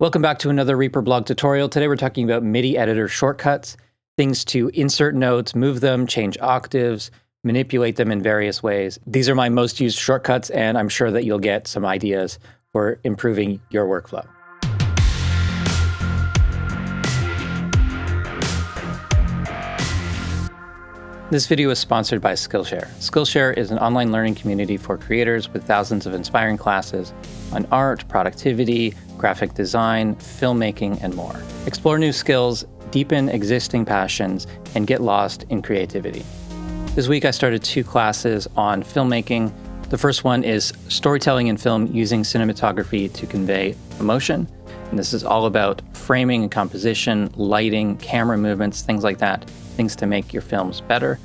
Welcome back to another Reaper blog tutorial. Today we're talking about MIDI editor shortcuts, things to insert notes, move them, change octaves, manipulate them in various ways. These are my most used shortcuts, and I'm sure that you'll get some ideas for improving your workflow. This video is sponsored by Skillshare. Skillshare is an online learning community for creators with thousands of inspiring classes on art, productivity, graphic design, filmmaking, and more. Explore new skills, deepen existing passions, and get lost in creativity. This week I started two classes on filmmaking. The first one is storytelling in film using cinematography to convey emotion. And this is all about framing and composition, lighting, camera movements, things like that things to make your films better.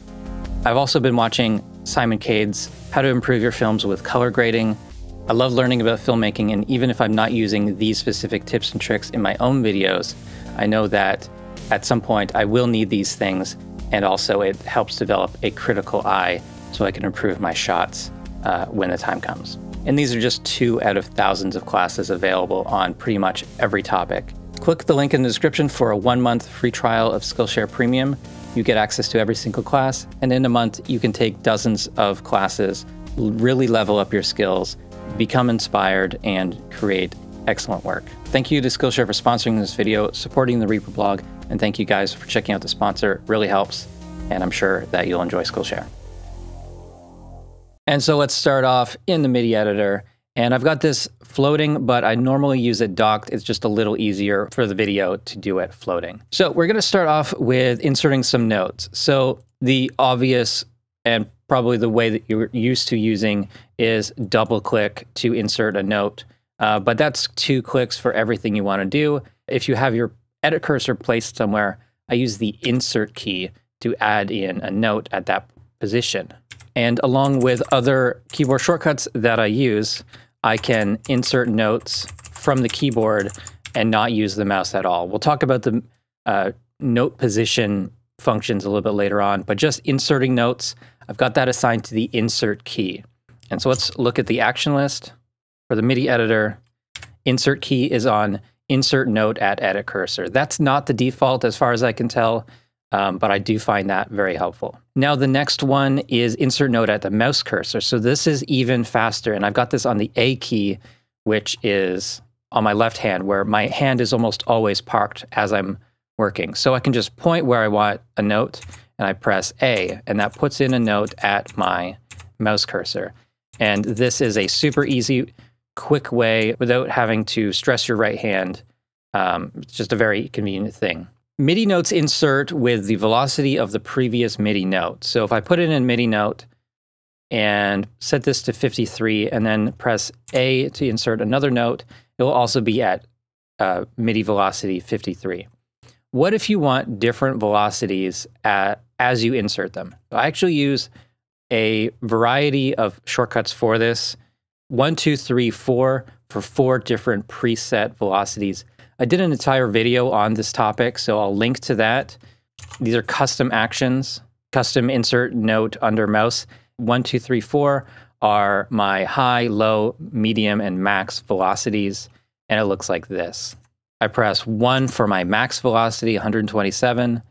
I've also been watching Simon Cade's How to Improve Your Films with Color Grading. I love learning about filmmaking, and even if I'm not using these specific tips and tricks in my own videos, I know that at some point I will need these things, and also it helps develop a critical eye so I can improve my shots uh, when the time comes. And these are just two out of thousands of classes available on pretty much every topic. Click the link in the description for a one month free trial of Skillshare Premium you get access to every single class. And in a month, you can take dozens of classes, really level up your skills, become inspired, and create excellent work. Thank you to Skillshare for sponsoring this video, supporting the Reaper blog, and thank you guys for checking out the sponsor. It really helps, and I'm sure that you'll enjoy Skillshare. And so let's start off in the MIDI editor. And I've got this floating, but I normally use it docked. It's just a little easier for the video to do it floating. So we're gonna start off with inserting some notes. So the obvious and probably the way that you're used to using is double click to insert a note. Uh, but that's two clicks for everything you wanna do. If you have your edit cursor placed somewhere, I use the insert key to add in a note at that position. And along with other keyboard shortcuts that I use, I can insert notes from the keyboard and not use the mouse at all. We'll talk about the uh, note position functions a little bit later on, but just inserting notes, I've got that assigned to the insert key. And so let's look at the action list for the MIDI editor. Insert key is on insert note at edit cursor. That's not the default as far as I can tell, um, but I do find that very helpful. Now the next one is insert note at the mouse cursor. So this is even faster. And I've got this on the A key, which is on my left hand, where my hand is almost always parked as I'm working. So I can just point where I want a note and I press A, and that puts in a note at my mouse cursor. And this is a super easy, quick way without having to stress your right hand. Um, it's just a very convenient thing. MIDI notes insert with the velocity of the previous MIDI note. So if I put in a MIDI note and set this to 53 and then press A to insert another note, it will also be at uh, MIDI velocity 53. What if you want different velocities at, as you insert them? I actually use a variety of shortcuts for this. One, two, three, four for four different preset velocities I did an entire video on this topic, so I'll link to that. These are custom actions, custom insert note under mouse. One, two, three, four are my high, low, medium, and max velocities, and it looks like this. I press one for my max velocity, 127,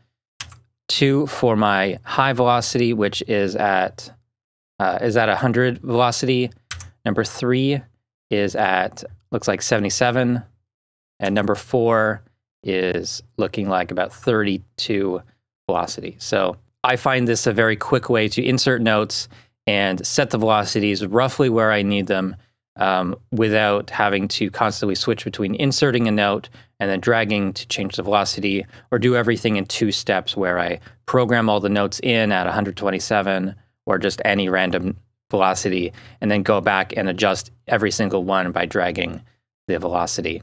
two for my high velocity, which is at uh, is at 100 velocity. Number three is at looks like 77. And number four is looking like about 32 velocity. So I find this a very quick way to insert notes and set the velocities roughly where I need them um, without having to constantly switch between inserting a note and then dragging to change the velocity or do everything in two steps where I program all the notes in at 127 or just any random velocity and then go back and adjust every single one by dragging the velocity.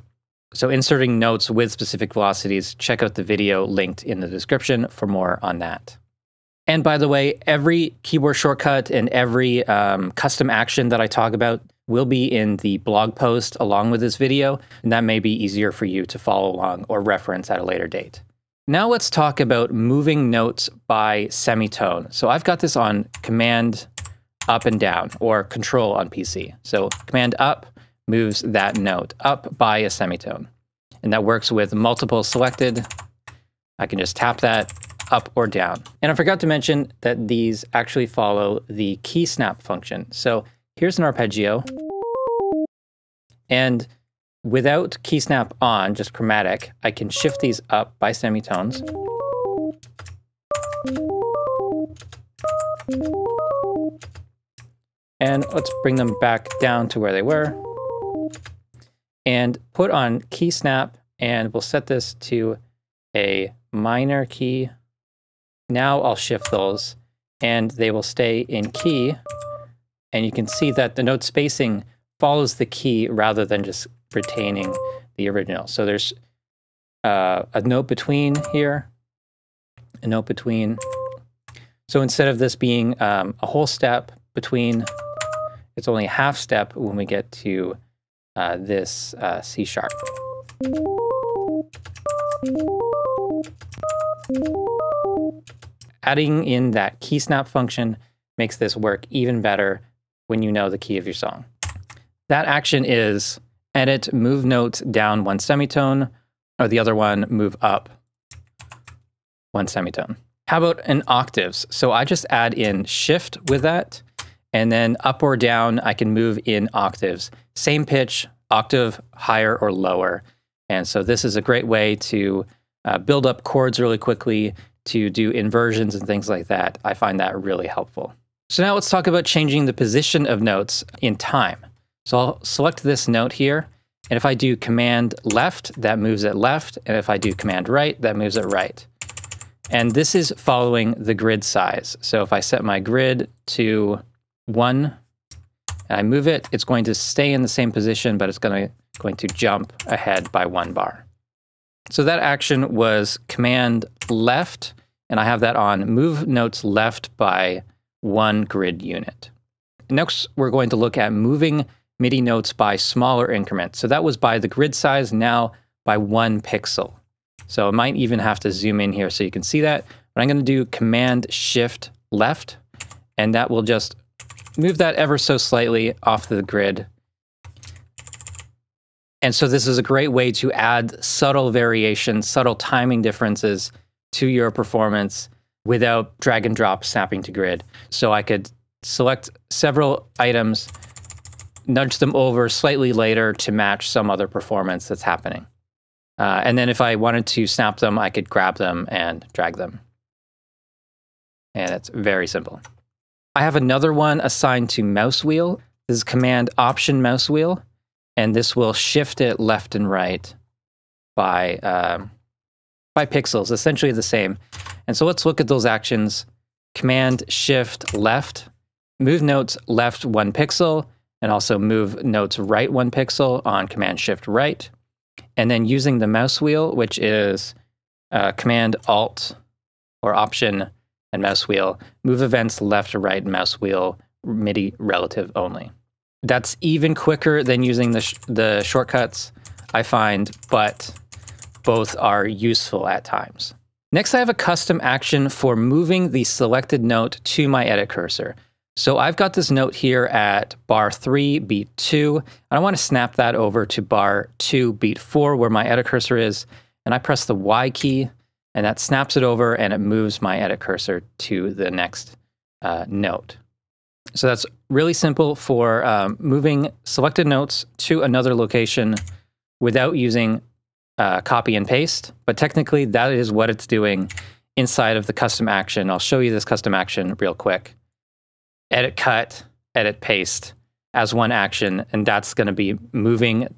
So inserting notes with specific velocities, check out the video linked in the description for more on that. And by the way, every keyboard shortcut and every um, custom action that I talk about will be in the blog post along with this video, and that may be easier for you to follow along or reference at a later date. Now let's talk about moving notes by semitone. So I've got this on Command up and down or Control on PC. So Command up moves that note up by a semitone. And that works with multiple selected. I can just tap that up or down. And I forgot to mention that these actually follow the key snap function. So here's an arpeggio. And without key snap on, just chromatic, I can shift these up by semitones. And let's bring them back down to where they were. And put on key snap, and we'll set this to a minor key. Now I'll shift those, and they will stay in key. And you can see that the note spacing follows the key rather than just retaining the original. So there's uh, a note between here, a note between. So instead of this being um, a whole step between it's only a half step when we get to uh, this uh, C sharp. Adding in that key snap function makes this work even better when you know the key of your song. That action is edit move notes down one semitone, or the other one move up one semitone. How about an octaves? So I just add in shift with that and then up or down, I can move in octaves. Same pitch, octave higher or lower. And so this is a great way to uh, build up chords really quickly, to do inversions and things like that. I find that really helpful. So now let's talk about changing the position of notes in time. So I'll select this note here. And if I do command left, that moves it left. And if I do command right, that moves it right. And this is following the grid size. So if I set my grid to one, and I move it, it's going to stay in the same position, but it's going to, going to jump ahead by one bar. So that action was command left, and I have that on move notes left by one grid unit. Next, we're going to look at moving MIDI notes by smaller increments. So that was by the grid size, now by one pixel. So I might even have to zoom in here so you can see that. But I'm going to do Command Shift left, and that will just move that ever so slightly off the grid. And so this is a great way to add subtle variation, subtle timing differences to your performance without drag and drop snapping to grid. So I could select several items, nudge them over slightly later to match some other performance that's happening. Uh, and then if I wanted to snap them, I could grab them and drag them. And it's very simple. I have another one assigned to mouse wheel. This is command option mouse wheel, and this will shift it left and right by, um, by pixels, essentially the same. And so let's look at those actions. Command shift left, move notes left one pixel, and also move notes right one pixel on command shift right. And then using the mouse wheel, which is uh, command alt or option and mouse wheel, move events left or right, mouse wheel, MIDI relative only. That's even quicker than using the, sh the shortcuts, I find, but both are useful at times. Next, I have a custom action for moving the selected note to my edit cursor. So I've got this note here at bar 3, beat 2, and I want to snap that over to bar 2, beat 4, where my edit cursor is, and I press the Y key, and that snaps it over and it moves my edit cursor to the next uh, note. So that's really simple for um, moving selected notes to another location without using uh, copy and paste. But technically, that is what it's doing inside of the custom action. I'll show you this custom action real quick. Edit cut, edit paste as one action, and that's going to be moving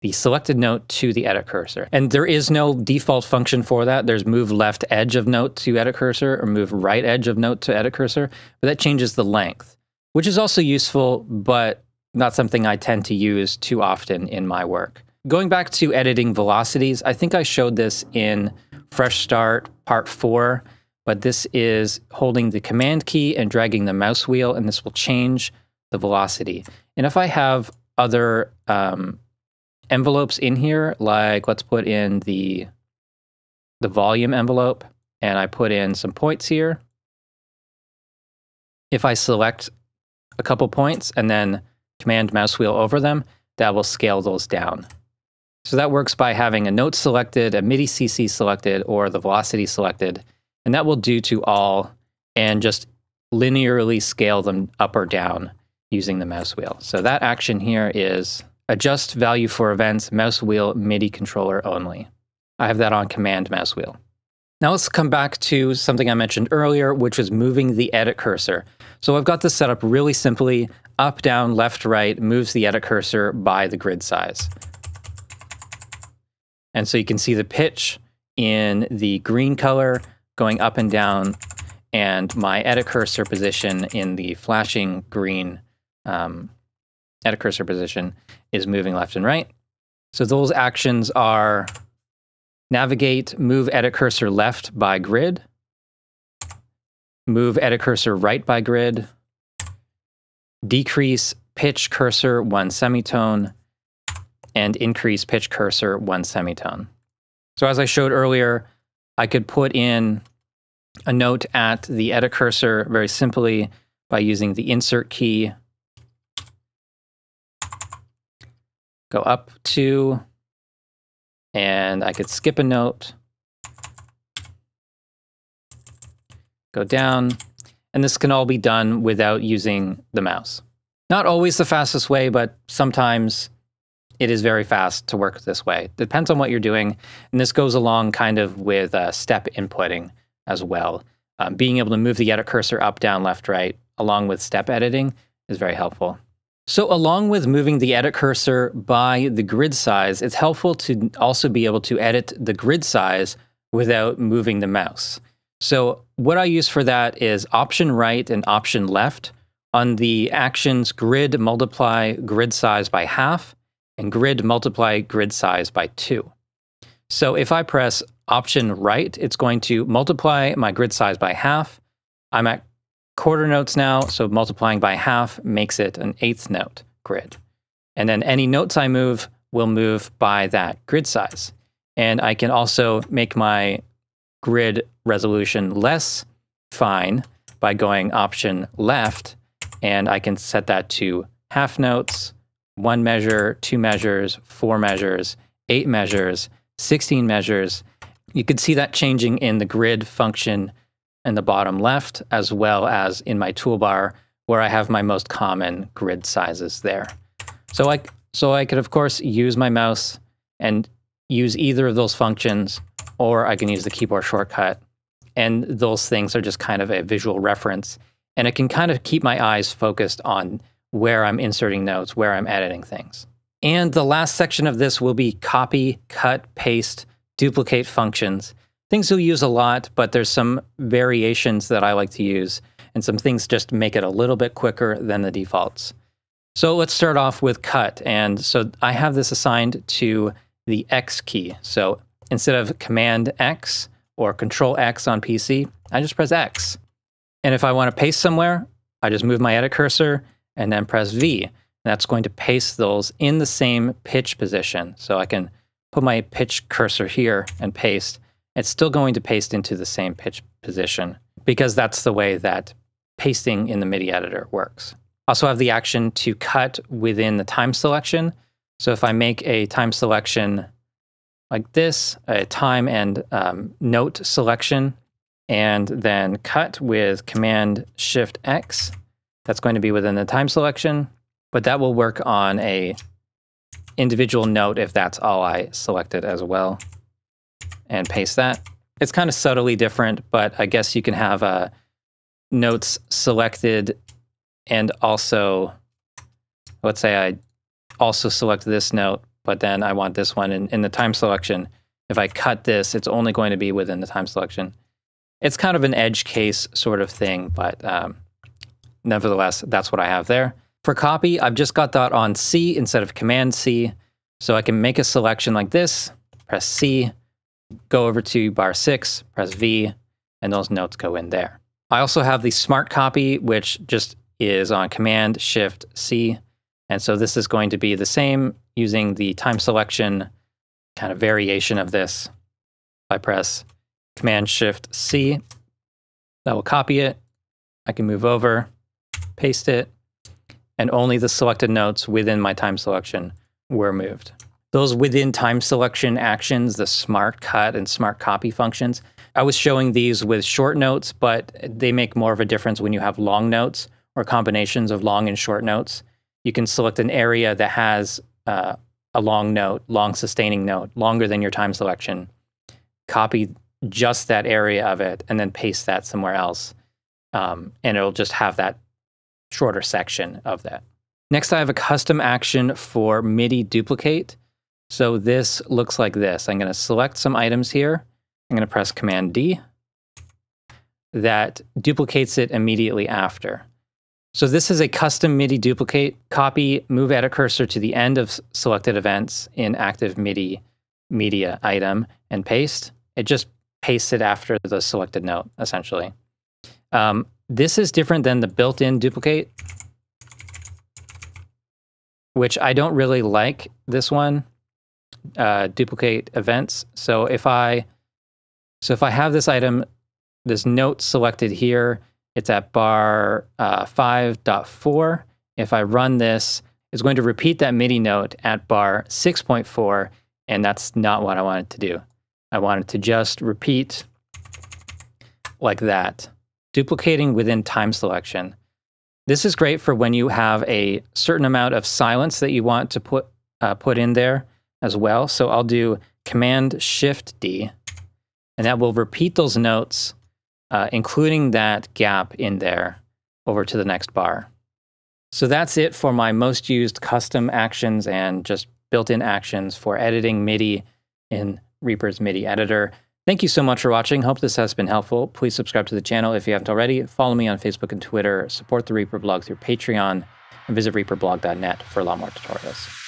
the selected note to the edit cursor. And there is no default function for that. There's move left edge of note to edit cursor or move right edge of note to edit cursor, but that changes the length, which is also useful, but not something I tend to use too often in my work. Going back to editing velocities, I think I showed this in Fresh Start Part 4, but this is holding the Command key and dragging the mouse wheel, and this will change the velocity. And if I have other um, envelopes in here, like let's put in the, the volume envelope, and I put in some points here. If I select a couple points and then command mouse wheel over them, that will scale those down. So that works by having a note selected, a MIDI CC selected, or the velocity selected. And that will do to all and just linearly scale them up or down using the mouse wheel. So that action here is adjust value for events, mouse wheel, MIDI controller only. I have that on command mouse wheel. Now let's come back to something I mentioned earlier, which is moving the edit cursor. So I've got this set up really simply. Up, down, left, right moves the edit cursor by the grid size. And so you can see the pitch in the green color going up and down and my edit cursor position in the flashing green um, edit cursor position is moving left and right. So those actions are navigate, move edit cursor left by grid, move edit cursor right by grid, decrease pitch cursor one semitone, and increase pitch cursor one semitone. So as I showed earlier, I could put in a note at the edit cursor very simply by using the insert key. Go up to, and I could skip a note. Go down, and this can all be done without using the mouse. Not always the fastest way, but sometimes it is very fast to work this way. Depends on what you're doing. And this goes along kind of with uh, step inputting as well. Um, being able to move the edit cursor up, down, left, right, along with step editing is very helpful. So along with moving the edit cursor by the grid size, it's helpful to also be able to edit the grid size without moving the mouse. So what I use for that is option right and option left on the actions grid multiply grid size by half and grid multiply grid size by two. So if I press option right, it's going to multiply my grid size by half. I'm at quarter notes now, so multiplying by half makes it an eighth note grid. And then any notes I move will move by that grid size. And I can also make my grid resolution less fine by going option left, and I can set that to half notes, one measure, two measures, four measures, eight measures, 16 measures. You could see that changing in the grid function in the bottom left, as well as in my toolbar where I have my most common grid sizes there. So I, so I could, of course, use my mouse and use either of those functions, or I can use the keyboard shortcut. And those things are just kind of a visual reference. And it can kind of keep my eyes focused on where I'm inserting notes, where I'm editing things. And the last section of this will be copy, cut, paste, duplicate functions. Things you'll use a lot, but there's some variations that I like to use, and some things just make it a little bit quicker than the defaults. So let's start off with cut. And so I have this assigned to the X key. So instead of Command X or Control X on PC, I just press X. And if I want to paste somewhere, I just move my edit cursor and then press V. That's going to paste those in the same pitch position. So I can put my pitch cursor here and paste. It's still going to paste into the same pitch position because that's the way that pasting in the MIDI editor works. Also have the action to cut within the time selection. So if I make a time selection like this, a time and um, note selection, and then cut with Command Shift X, that's going to be within the time selection but that will work on a individual note if that's all I selected as well. And paste that. It's kind of subtly different, but I guess you can have uh, notes selected and also, let's say I also select this note, but then I want this one in, in the time selection. If I cut this, it's only going to be within the time selection. It's kind of an edge case sort of thing, but um, nevertheless, that's what I have there. For copy, I've just got that on C instead of Command C. So I can make a selection like this, press C, go over to bar 6, press V, and those notes go in there. I also have the Smart Copy, which just is on Command Shift C. And so this is going to be the same using the time selection kind of variation of this. I press Command Shift C, that will copy it. I can move over, paste it, and only the selected notes within my time selection were moved. those within time selection actions, the smart cut and smart copy functions. I was showing these with short notes, but they make more of a difference when you have long notes or combinations of long and short notes. You can select an area that has uh, a long note, long sustaining note, longer than your time selection. Copy just that area of it and then paste that somewhere else. Um, and it'll just have that shorter section of that. Next, I have a custom action for MIDI duplicate. So this looks like this. I'm going to select some items here. I'm going to press Command D. That duplicates it immediately after. So this is a custom MIDI duplicate. Copy, move edit cursor to the end of selected events in active MIDI media item and paste. It just pastes it after the selected note, essentially. Um, this is different than the built-in duplicate, which I don't really like this one uh, duplicate events. So if I so if I have this item, this note selected here, it's at bar uh, 5.4. If I run this, it's going to repeat that MIDI note at bar 6.4, and that's not what I wanted to do. I wanted to just repeat like that, duplicating within time selection. This is great for when you have a certain amount of silence that you want to put uh, put in there as well. So I'll do Command Shift D, and that will repeat those notes, uh, including that gap in there over to the next bar. So that's it for my most used custom actions and just built-in actions for editing MIDI in Reaper's MIDI editor. Thank you so much for watching. Hope this has been helpful. Please subscribe to the channel if you haven't already. Follow me on Facebook and Twitter. Support the Reaper blog through Patreon and visit reaperblog.net for a lot more tutorials.